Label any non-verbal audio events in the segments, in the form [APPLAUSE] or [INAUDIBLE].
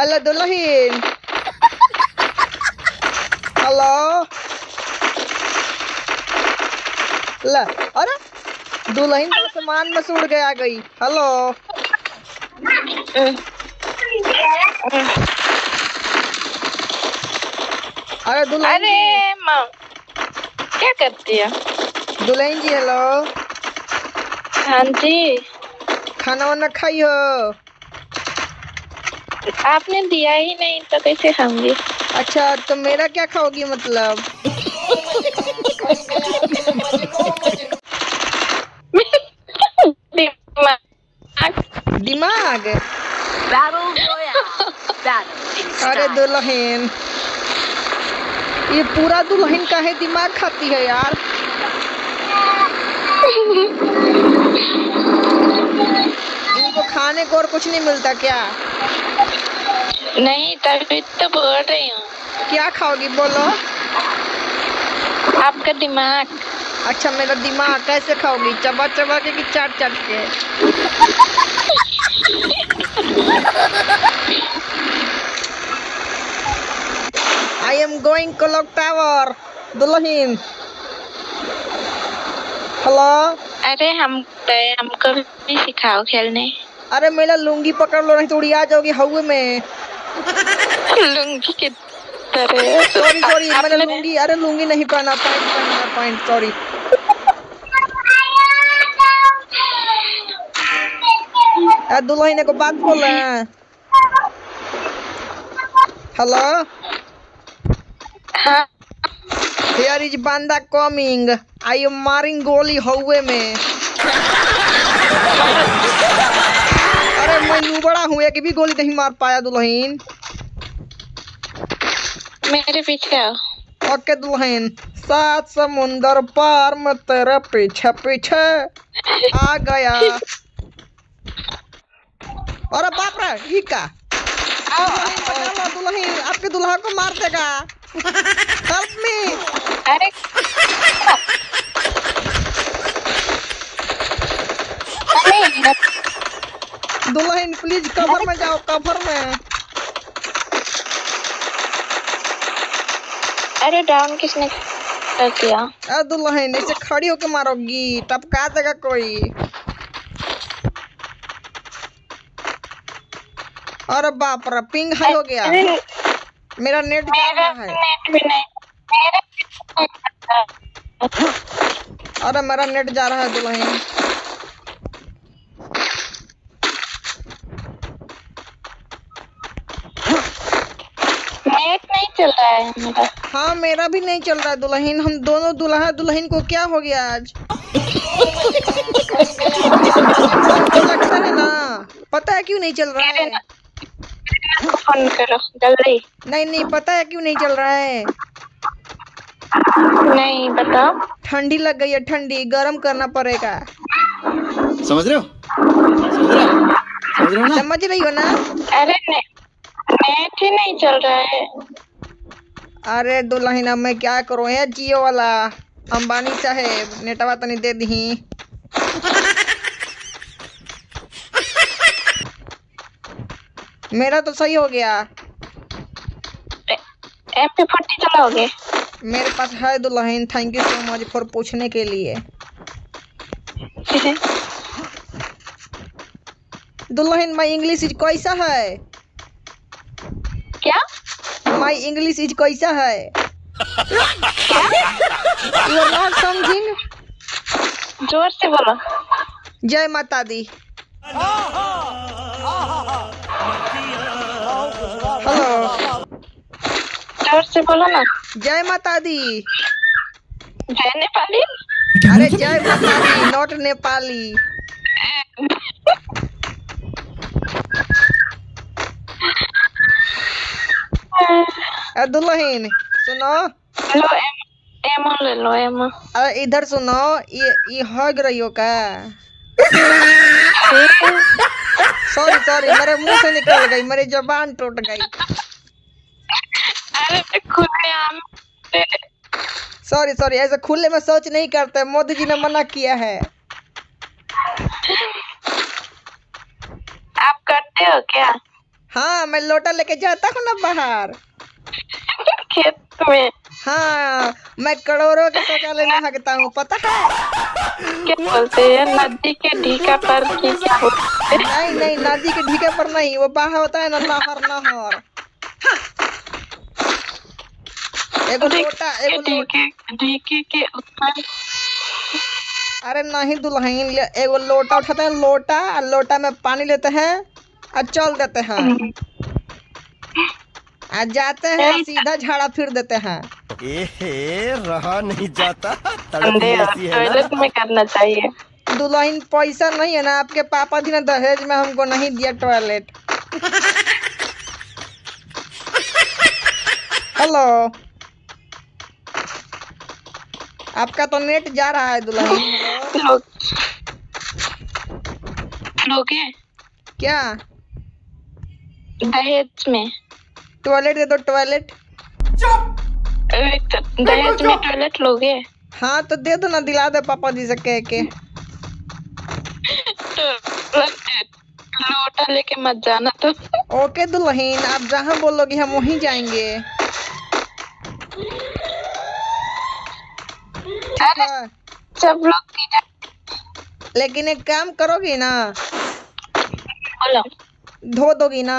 Hello दुल्हन hello ला अरे दुल्हन तो आसमान में से उड़ गई। हेलो अरे दुल्हन अरे माँ क्या करती है? दुल्हन जी हेलो हाँ जी। खाना वाना खाई हो? आपने दिया ही नहीं तो कैसे खाऊँगी? अच्छा तो मेरा क्या खाओगी मतलब? दिमाग। दिमाग? अरे दुल्हन ये पूरा दुल्हन का है दिमाग खाती है यार। [LAUGHS] इनको खाने को और कुछ नहीं मिलता क्या? नहीं तभी तो बोल रही हूँ। क्या खाओगी? बोलो। आपका दिमाग। अच्छा मेरा दिमाग कैसे खाओगी? चबा चबा के कि चाट चाट के? I am going clock tower दुल्हन हेलो अरे हम हमको भी सिखाओ खेलने। अरे मेरा लुंगी पकड़ लो नहीं तो आ जाओगी हवा में। लुंगी की तरह। सॉरी सॉरी मैंने लुंगी अरे लुंगी नहीं पहना पैंट पहना पैंट सॉरी दुल्हन को बात बोल रहे हैं। हेलो हाँ। Here is Banda coming I am Maring गोली हौवे में? [LAUGHS] अरे मैं नुबड़ा हूँ एक भी गोली नहीं मार पाया दुल्हन। मेरे पीछे आओ। ओके दुल्हन सात समुंदर पार में तेरे पीछे पीछे। आ गया। अरे बाप रे ये का? दुल्हन आपके दुल्हा को मार देगा। हेल्प मी अरे। अरे दुल्हन प्लीज़ कवर में जाओ कवर में। अरे डाउन किसने किया? दुल्हन ऐसे खड़ी होके मारोगी टपका देगा कोई? अरे बाप रे पिंग हाई हो गया। मेरा नेट जा मेरा रहा है? नेट भी नहीं मेरा अरे मेरा नेट जा रहा है दुल्हन नेट नहीं चल रहा है मेरा। हाँ मेरा भी नहीं चल रहा है दुल्हन। हम दोनों दुल्हा दुल्हन को क्या हो गया आज? आपको लगता है ना। पता है क्यों नहीं चल रहा है? फ़ोन करो जल्दी। नहीं नहीं पता है क्यों नहीं चल रहा है? नहीं बताओ। ठंडी लग गई है ठंडी। गर्म करना पड़ेगा। समझ रहे हो? समझ रहे हो? समझ ना? समझ रही हो ना? अरे ने, नेट ही नहीं चल रहा है। अरे दुल्हन अब मैं क्या करूँ? है जियो वाला। अंबानी साहेब नेटवा तनी दे दी। मेरा तो सही हो गया। एम पी फोर्टी चलाओगे। मेरे पास है दुल्हन thank you so much for पूछने के लिए। दुल्हन माई इंग्लिश कैसा है? क्या? माई इंग्लिश इज़ कैसा है? यू आर नॉट समझिंग ज़ोर से बोलो। जय माता दी। हेलो ज़ोर से बोलो ना। जय माता दी। जय नेपाली? अरे जय माता दी नॉट नेपाली। [LAUGHS] अरे दुल्हन सुनो। लो एम ले लो एमो। अरे इधर सुनो ये ये हग रही हो का? सॉरी सॉरी मेरे मुँह से निकल गई मेरी जबान टूट गई। अरे खुले सॉरी सॉरी ऐसे खुले में सोच नहीं करते मोदी जी ने मना किया है। आप करते हो क्या? हाँ मैं लोटा लेके जाता हूँ ना बाहर। खेत में हाँ मैं करोड़ों के शौचालय में भागता हूँ पता है? क्या बोलते हैं? नदी के ढीका पर की क्या बोलते हैं? नहीं नहीं नदी के ढीके पर नहीं वो बाहर होता है ना नहर नहर एगो लोटा के एगो ढीके ढीके के ऊपर। अरे नहीं दुल्हन एगो लोटा उठाते हैं लोटा और लोटा में पानी लेते हैं और चल देते हैं। और जाते हैं सीधा झाड़ा फिर देते हैं। एहे रहा नहीं जाता तड़प ऐसी है ना। टॉयलेट में करना चाहिए। दुल्हन पैसा नहीं है ना आपके पापा जी ने दहेज में हमको नहीं दिया टॉयलेट हेलो आपका तो नेट जा रहा है दुल्हन। क्या? दहेज में। टॉयलेट दे दो टॉयलेट। तो दहेज में टॉयलेट लोगे? हाँ तो दे दो ना दिला दे पापा जी से कह के। तो लोटा लेके मत जाना तो। ओके दुल्हन आप जहाँ बोलोगी हम वहीं जाएँगे। सब लोग लेकिन एक काम करोगी ना? बोलो। धो दोगी ना?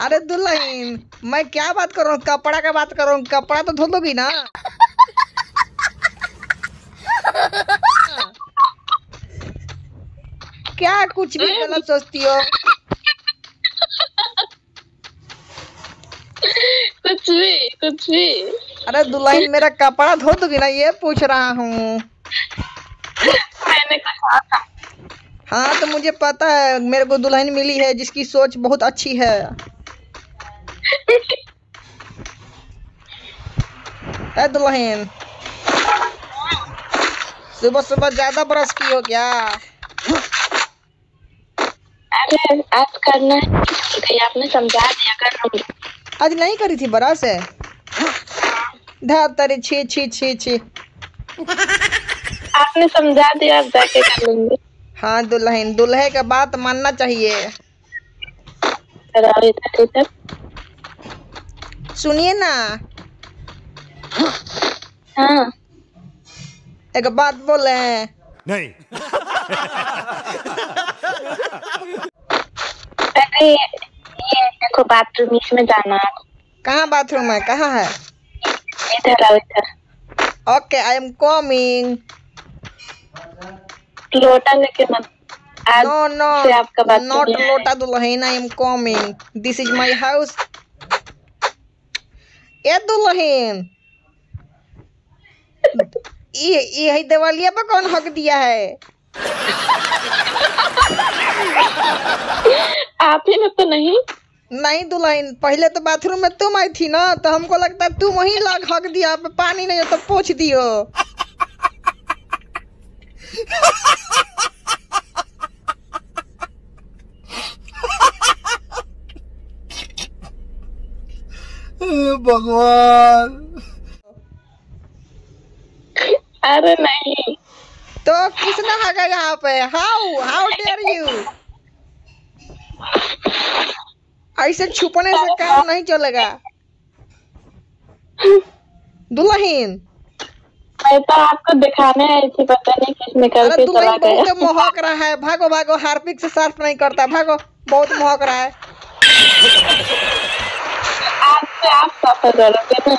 अरे दुल्हन मैं क्या बात कर रहा हूँ? कपड़ा का बात कर रहा हूँ। कपड़ा तो धो दोगी ना? क्या कुछ भी गलत सोचती हो? कुछ भी कुछ भी। अरे दुल्हन मेरा कपड़ा धो दोगी ना ये पूछ रहा हूँ। मैंने कहा था। हाँ तो मुझे पता है मेरे को दुल्हन मिली है जिसकी सोच बहुत अच्छी है। [LAUGHS] है दुल्हन? सुबह सुबह ज़्यादा ब्रश की हो क्या? अरे आज करना है आपने समझा दिया कर आज नहीं करी थी ब्रश? है धर छी छी छी छी। आपने समझा दिया अब जाके कर लूँगी। हाँ दुल्हन दुल्हे का बात मानना चाहिए। सुनिए ना। हाँ। एक बात बोले नहीं। अरे ये देखो बाथरूम इसमें जाना है। कहाँ बाथरूम है? कहाँ है? इधर आओ इधर। ओके आई एम कमिंग लोटा लेके मत No, no, not Lota Dulahin. I am coming. This is my house. ये ये दिवालिया पर कौन हक दिया है आप ही ने तो नहीं नहीं दुल्हन पहले तो बाथरूम में तुम आई थी ना तो हमको लगता है तुम वहीं लग हक दिया पानी नहीं तो पोछ दियो भगवान। अरे नहीं। तो किसने हगा यहाँ पे? हाउ हाउ डेयर यू ऐसे छुपने से काम नहीं चलेगा। दुल्हन। मैं तो आपको दिखाने आई थी पता नहीं किस निकल चला गया। बहुत महक रहा है। भागो भागो हार्पिक से सर्फ नहीं करता। भागो बहुत महक रहा है। से आप सफ़र करोगे ना।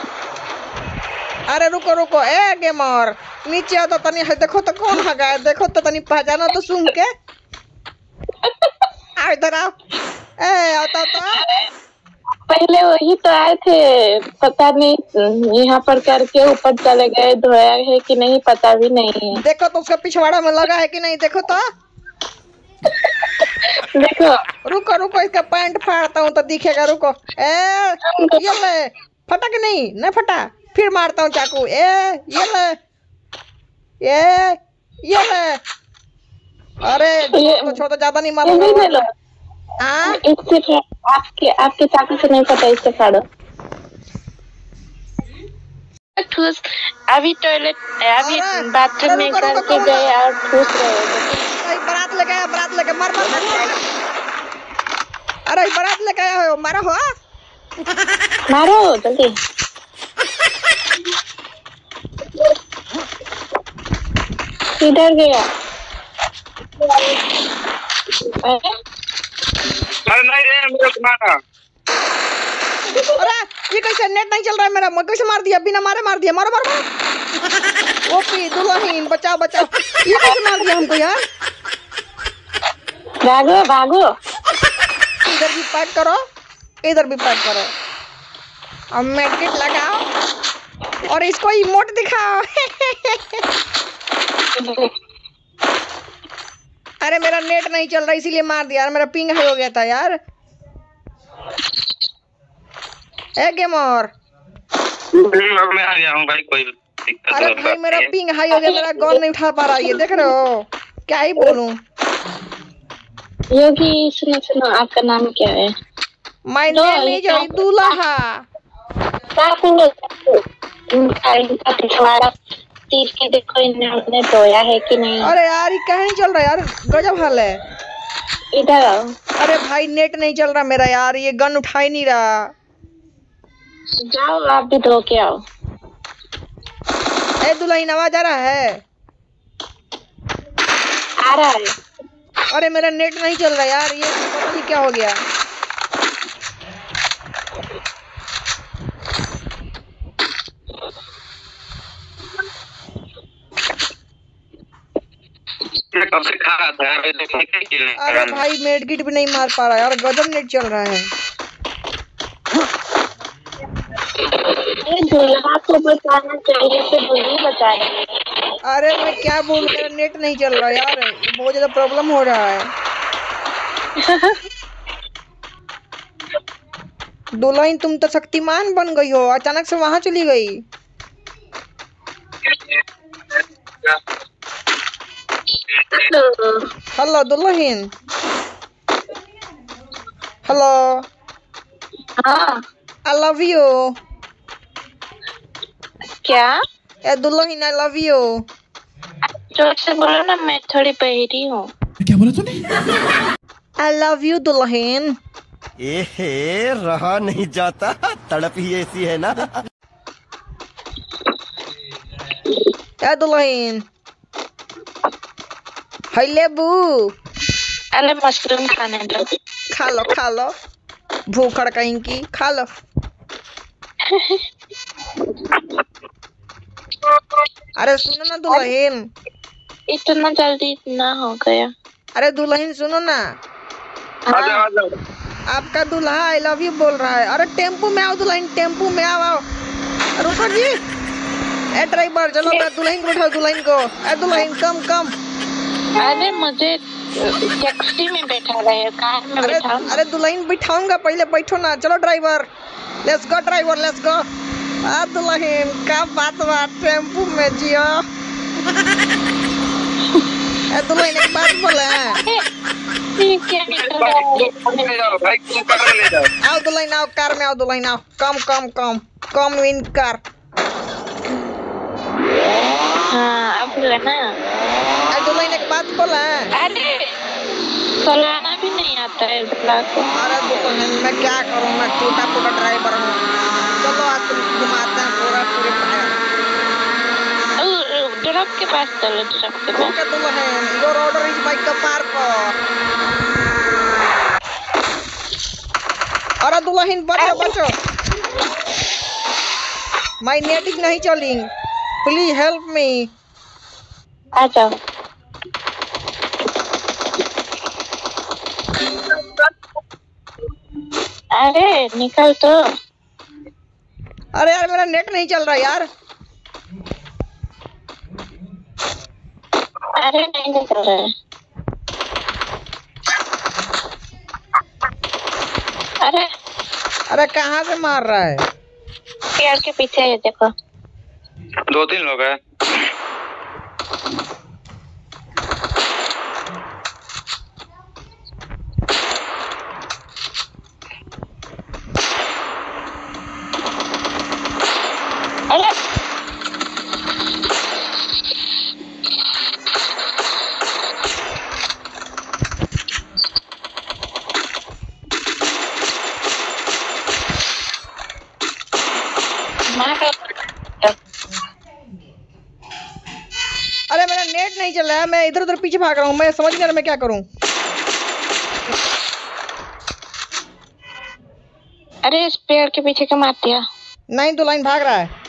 अरे रुको रुको ए गेमर नीचे आओ तो तनी है देखो तो कौन हगा है देखो तो तनी पहचानो तो सुन के। आओ इधर आओ। ए आओ तो तो पहले वही तो आए थे पता नहीं यहाँ पर करके ऊपर चले गए धोया है कि नहीं पता भी नहीं। है देखो तो उसका पिछवाड़ा में लगा है कि नहीं देखो तो। देखो। रुको रुको इसका पैंट फाड़ता हूँ तो दिखेगा रुको। ए ये ले फटा कि नहीं नहीं फटा फिर मारता हूँ चाकू। ए ये ले ए ये ले। अरे तो छोटा ज़्यादा नहीं मारो भी ले लो। हाँ इससे आपके आपके चाकू से नहीं फटा इससे फाड़ो। ठूस अभी टॉयलेट अभी बाथरूम में रुको, रुको, करके गए और ठूस रहे हो लेके आया बारात लेके मार मार। अरे बारात लेके आया हो मारा हो मारो जल्दी किधर गया? अरे, नहीं रे मेरे को मारा। अरे ये कैसे नेट नहीं चल रहा है मेरा? मैं कैसे मार दिया? बिना मारे मार दिया। मारो मारो मारो। ओपी दुल्हन बचाओ बचाओ। ये कैसे मार दिया हमको यार भागो भागो। इधर भी पैक करो इधर भी पैक करो। अब मेडकिट लगाओ और इसको इमोट दिखाओ अरे मेरा नेट नहीं चल रहा इसीलिए मार दिया। यार मेरा पिंग हाई हो गया था यार। ए गेमर मैं आ गया हूँ भाई कोई दिक्कत अरे भाई मेरा पिंग हाई हो गया मेरा गॉल नहीं उठा पा रहा। ये देख रहे हो क्या ही बोलूँ? योगी सुनो सुनो आपका नाम क्या है? माय नेम इज़ इनका पिछवाड़ा तीर के देखो इन्होंने धोया है कि नहीं। अरे यार ये कहीं चल रहा यार? गजब हाल है। इधर आओ। अरे भाई नेट नहीं चल रहा मेरा यार ये गन उठा ही नहीं रहा। जाओ आप भी धो के आओ। ए दुल्हन आवाज़ आ रहा है? आ रहा है। अरे मेरा नेट नहीं चल रहा यार ये पता नहीं क्या हो गया। रहा अरे भाई मेडकिट भी नहीं मार पा रहा यार गजब नेट चल रहा है। चाहिए तो अरे मैं क्या बोलूँ मेरा नेट नहीं चल रहा यार। बहुत ज़्यादा प्रॉब्लम हो रहा है। [LAUGHS] दुल्हन तुम तो शक्तिमान बन गई हो अचानक से वहाँ चली गई। हेलो। दुल्हन हेलो। आई लव यू क्या? ए दुल्हन आई लव यू ज़ोर से बोलो ना मैं थोड़ी बहरी हूँ। आई लव यू दुल्हन। एहे रहा नहीं जाता। तड़प ही ऐसी है ना। ए दुल्हन। है लेबू अरे मशरूम खाने दो। खा लो खा लो। भूखड़ कहीं की खा लो। [LAUGHS] अरे सुनो ना दुल्हन। इतना जल्दी ना हो गया। अरे दुल्हन सुनो ना। आ जाओ आपका दूल्हा आई लव यू बोल रहा है। अरे टेंपू में आओ दुल्हन टेंपू में आओ आओ। रुको जी ए ड्राइवर चलो मैं दुल्हन को बैठाओ दुल्हन को। ए दुल्हन कम कम अरे मुझे टैक्सी में बैठा रहे हो कार में अरे बैठा अरे दुल्हन बिठाऊँगा पहले बैठो ना। चलो driver let's go driver let's go आ दुल्हन का बात बा टेंपू में जियो। ए दुल्हन एक बात बोले क्या निकल रहा है ले जाओ भाई तुम कार में आओ आओ कार में आओ कम कम कम कम इन कार हाँ अब ना एक बात बोले अरे चलाना भी नहीं आता है अरे दुल्हन मैं क्या करूँ मैं टूटा फूटा ड्राइवर हूँ चलो आज तुम घुमाते हैं पूरा पूरे ड्रॉप पास चलो ड्रॉप के पास योर ऑर्डर इज़ अरे दुल्हन बचो बचो। माय नेट इज़ नहीं चलिंग प्लीज़ हेल्प मी आ जाओ। अरे निकल तो। अरे यार मेरा नेट नहीं चल रहा यार। अरे नहीं निकल रहा। है अरे अरे कहाँ से मार रहा है? पेड़ के पीछे है देखो। दो तीन लोग हैं। अरे मेरा नेट नहीं चल रहा है मैं इधर उधर पीछे भाग रहा हूँ मैं समझ नहीं रहा मैं क्या करूँ। अरे इस पेड़ के पीछे क्यों मार दिया नहीं तो लाइन भाग रहा है।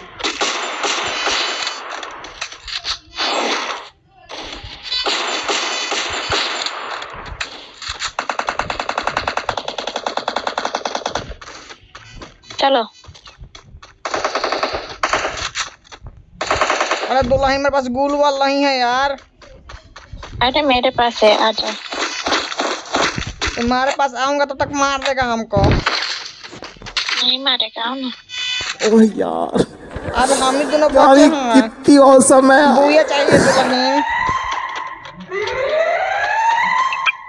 चलो। अरे दो लाइन मेरे पास गुल वाल नहीं है यार। अरे मेरे पास है आ जाओ तुम्हारे पास आऊँगा तब तक मार देगा हमको। नहीं मारेगा ओह यार। अब हम ही दोनों ये हैं। कितनी औसम है। बुया चाहिए दो लाइन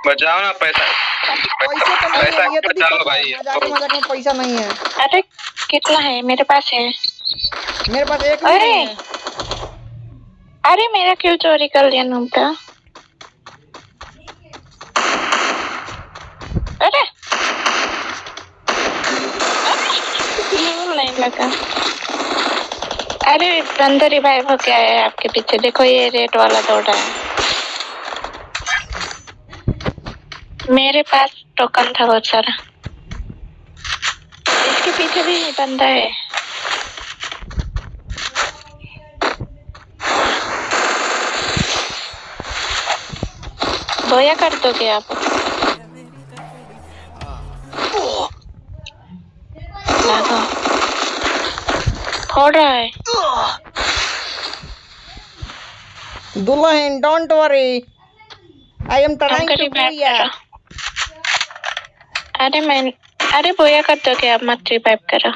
बचाओ ना पैसा। पैसे तो नहीं पैसा है तो बचाओ। भाई। मज़ाक मज़ाक में पैसा नहीं है। अरे कितना है? मेरे पास है। मेरे पास एक अरे नहीं है। अरे मेरा क्यों चोरी कर लिया नूम अरे! नहीं लगा। अरे बंदर रिवाइव हो गया है आपके पीछे। देखो, ये रेड वाला दौड़ है। मेरे पास टोकन था बहुत सारा। इसके पीछे भी बंदा है। बोया कर दोगे आप हो रहा है दुल्हन don't worry I am trying to अरे मैं अरे बोया कर दोगे आप मत रिवाइव करो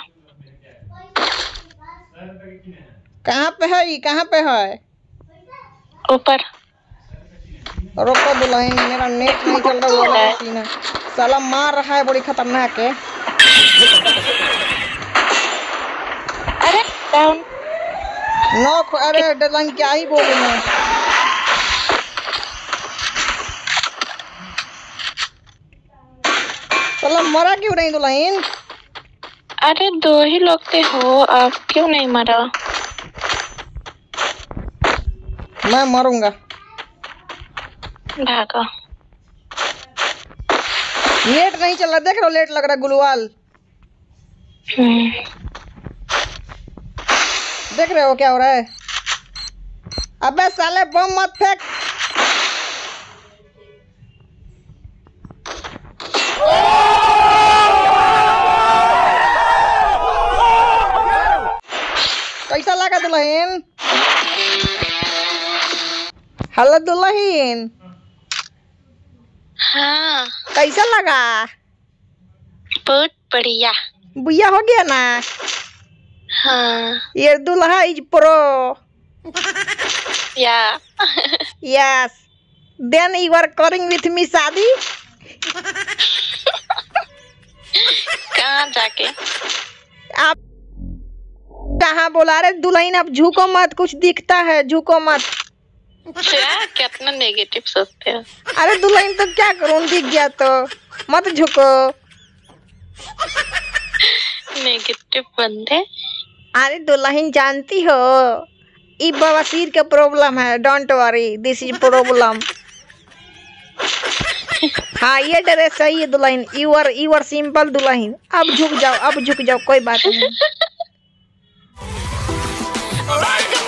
कहाँ पे है? कहाँ पे है? ऊपर। रोको दुल्हन मेरा नेट नहीं चल रहा वाला मशीन है। साला मार रहा है बड़ी खतरनाक है। अरे डाउन नौ अरे दुल्हन क्या ही बोलूँ मैं। साला मरा क्यों नहीं दुल्हन? अरे दो ही लोग थे हो आप क्यों नहीं मरा? मैं मरूँगा। भागो नेट नहीं चल रहा देख रहे हो लेट लग रहा गुलवाल। हम्म, देख रहे हो क्या हो रहा है? अबे साले बम मत फेंक। कैसा लगा दुल्हन? हेलो दुल्हन। हाँ। कैसा लगा? बहुत बढ़िया। बुया हो गया ना? हाँ। ये दुल्हा is pro yeah. Yes. Then you are calling with me शादी? कहाँ जाके? आप कहाँ बोला रहे? दुल्हन आप झुको मत कुछ दिखता है झुको मत। क्या कितना नेगेटिव सोचते हो? अरे दुल्हन तो क्या करूँ दिख गया तो। मत झुको। नेगेटिव बंदे? अरे दुल्हन जानती हो ई बवासीर का प्रॉब्लम है don't worry this is problem हाँ ये ड्रेस सही है दुल्हन you are you are simple दुल्हन। अब झुक जाओ अब झुक जाओ कोई बात नहीं। [LAUGHS]